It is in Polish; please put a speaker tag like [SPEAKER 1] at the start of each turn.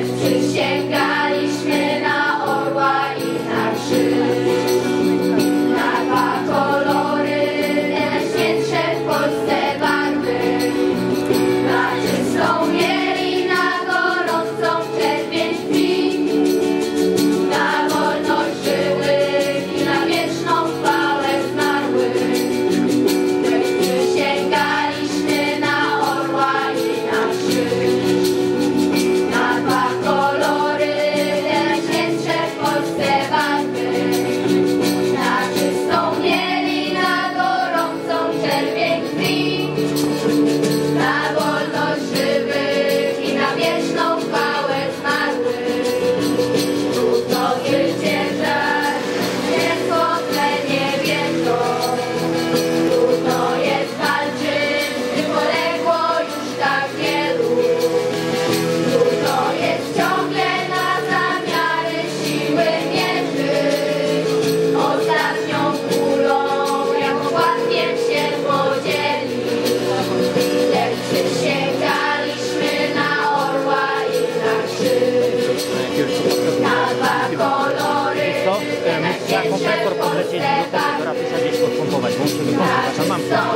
[SPEAKER 1] Lecz przysięgam kompresor podlecieć do tego, która pisać gdzieś podpompować, bo on się wykończy, mam tu.